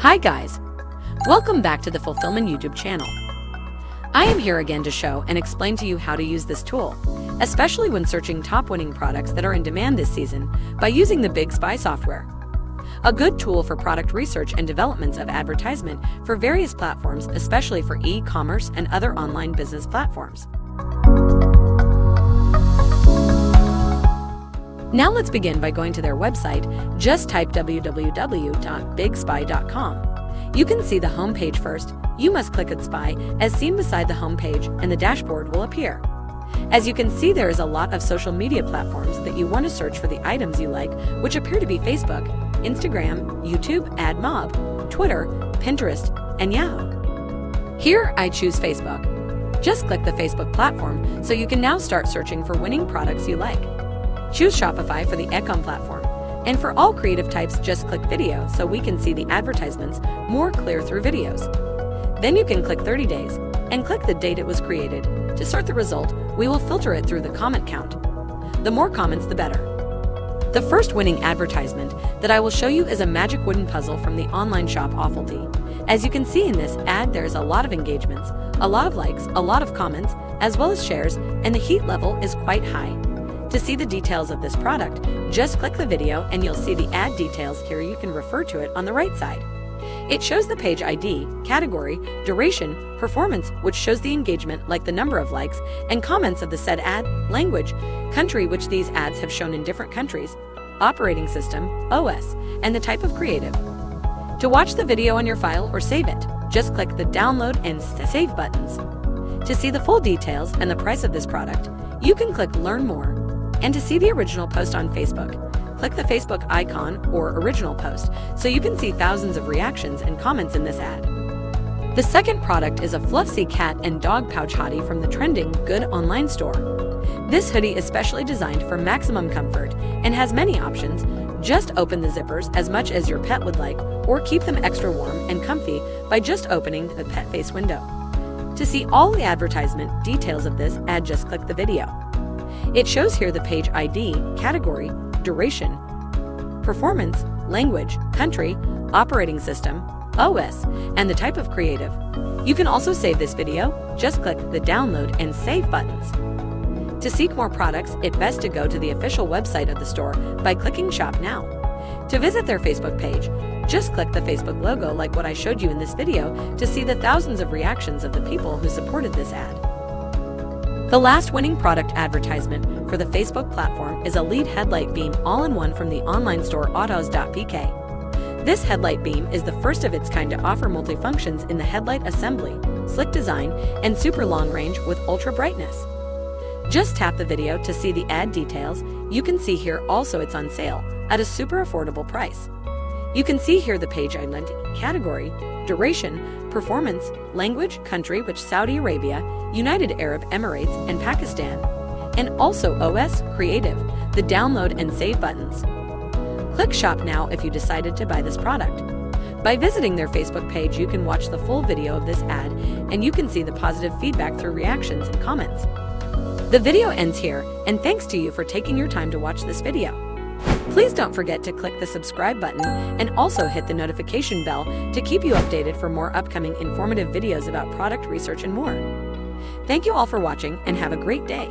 Hi guys! Welcome back to the Fulfillman YouTube channel. I am here again to show and explain to you how to use this tool, especially when searching top winning products that are in demand this season by using the Big Spy software. A good tool for product research and developments of advertisement for various platforms, especially for e-commerce and other online business platforms. Now let's begin by going to their website. Just type www.bigspy.com. You can see the homepage first. You must click at Spy as seen beside the homepage and the dashboard will appear. As you can see, there is a lot of social media platforms that you want to search for the items you like, which appear to be Facebook, Instagram, YouTube, AdMob, Twitter, Pinterest, and Yahoo. Here, I choose Facebook. Just click the Facebook platform so you can now start searching for winning products you like. Choose Shopify for the Ecom platform. And for all creative types, just click video so we can see the advertisements more clear through videos. Then you can click 30 days and click the date it was created. To sort the result, we will filter it through the comment count. The more comments, the better. The first winning advertisement that I will show you is a magic wooden puzzle from the online shop Awfulty. As you can see in this ad, there is a lot of engagements, a lot of likes, a lot of comments, as well as shares, and the heat level is quite high. To see the details of this product, just click the video and you'll see the ad details here you can refer to it on the right side. It shows the page ID, category, duration, performance, which shows the engagement like the number of likes, and comments of the said ad, language, country which these ads have shown in different countries, operating system, OS, and the type of creative. To watch the video on your file or save it, just click the download and save buttons. To see the full details and the price of this product, you can click learn more and to see the original post on Facebook, click the Facebook icon or original post so you can see thousands of reactions and comments in this ad. The second product is a Fluffy cat and dog pouch hoodie from the trending Good online store. This hoodie is specially designed for maximum comfort and has many options. Just open the zippers as much as your pet would like or keep them extra warm and comfy by just opening the pet face window. To see all the advertisement details of this ad, just click the video. It shows here the page ID, category, duration, performance, language, country, operating system, OS, and the type of creative. You can also save this video. Just click the download and save buttons. To seek more products, it's best to go to the official website of the store by clicking Shop Now. To visit their Facebook page, just click the Facebook logo like what I showed you in this video to see the thousands of reactions of the people who supported this ad. The last winning product advertisement for the Facebook platform is a lead headlight beam all-in-one from the online store autos.pk. This headlight beam is the first of its kind to offer multifunctions in the headlight assembly, slick design, and super long range with ultra brightness. Just tap the video to see the ad details. You can see here also it's on sale at a super affordable price. You can see here the page island, category, duration, performance, language, country, which Saudi Arabia, United Arab Emirates, and Pakistan, and also OS, Creative, the download and save buttons. Click Shop now if you decided to buy this product. By visiting their Facebook page, you can watch the full video of this ad and you can see the positive feedback through reactions and comments. The video ends here, and thanks to you for taking your time to watch this video. Please don't forget to click the subscribe button and also hit the notification bell to keep you updated for more upcoming informative videos about product research and more. Thank you all for watching and have a great day.